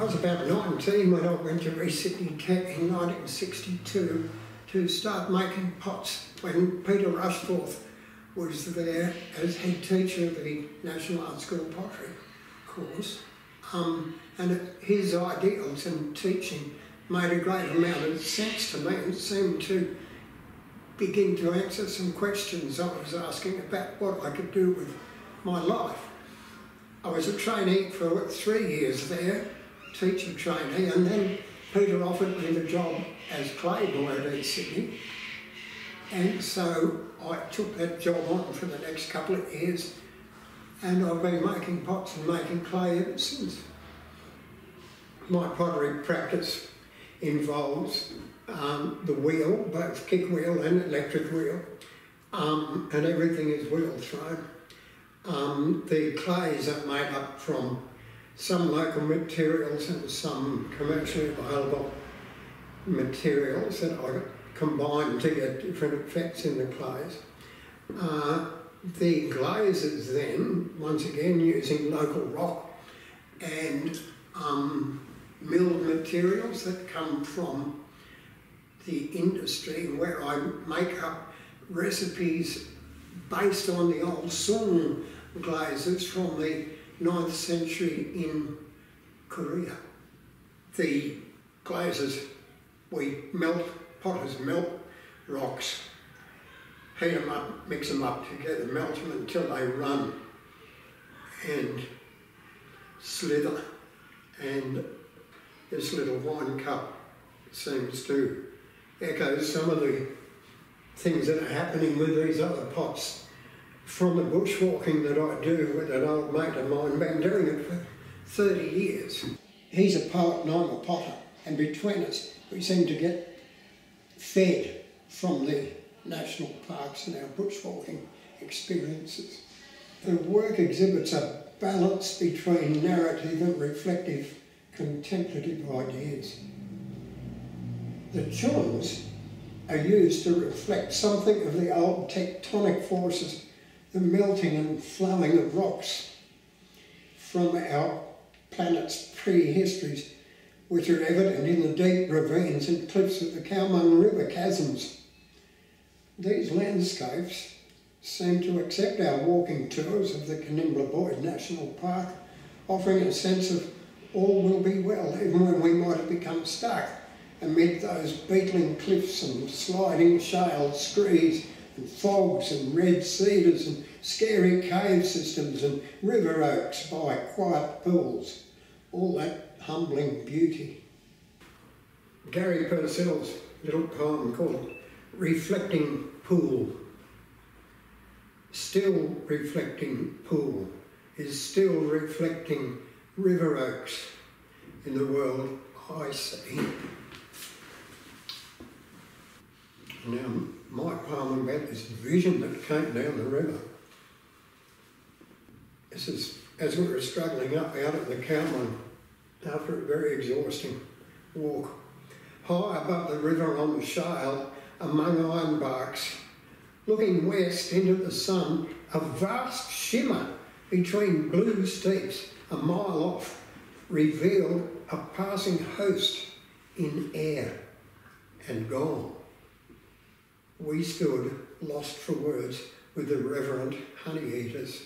I was about 19 when I went to Sydney Tech in 1962 to start making pots when Peter Rushforth was there as head teacher of the National Art School pottery course. Um, and his ideals and teaching made a great amount of sense to me and seemed to begin to answer some questions I was asking about what I could do with my life. I was a trainee for three years there, teacher trainee, and then Peter offered me the job as clay boy at East Sydney. And so I took that job on for the next couple of years, and I've been making pots and making clay ever since. My pottery practice involves um, the wheel, both kick wheel and electric wheel, um, and everything is wheel thrown. Um, the clays are made up from some local materials and some commercially available materials that I combine to get different effects in the clays. Uh, the glazes then, once again using local rock and um, milled materials that come from the industry where I make up recipes based on the old Sung glazes from the 9th century in Korea. The glazes, we melt, potters melt rocks, heat them up, mix them up together, melt them until they run and slither. And this little wine cup seems to echo some of the things that are happening with these other pots from the bushwalking that I do with an old mate of mine, been doing it for 30 years. He's a poet and I'm a potter, and between us we seem to get fed from the national parks and our bushwalking experiences. The work exhibits a balance between narrative and reflective contemplative ideas. The chums are used to reflect something of the old tectonic forces, the melting and flowing of rocks from our planet's prehistories, which are evident in the deep ravines and cliffs of the Cowmung River chasms. These landscapes seem to accept our walking tours of the Kanangra Boyd National Park, offering a sense of all will be well, even when we might have become stuck amid those beetling cliffs and sliding shale screes and fogs and red cedars and scary cave systems and river oaks by quiet pools. All that humbling beauty. Gary Purcell's little poem called Reflecting Pool. Still reflecting pool is still reflecting river oaks in the world I see. Now, my Palmer about this vision that came down the river. This is as we were struggling up out of the Cowmung after a very exhausting walk. High above the river on the shale, among ironbarks, looking west into the sun, a vast shimmer between blue steeps a mile off, revealed a passing host in air and gone. We stood lost for words with the reverent honey eaters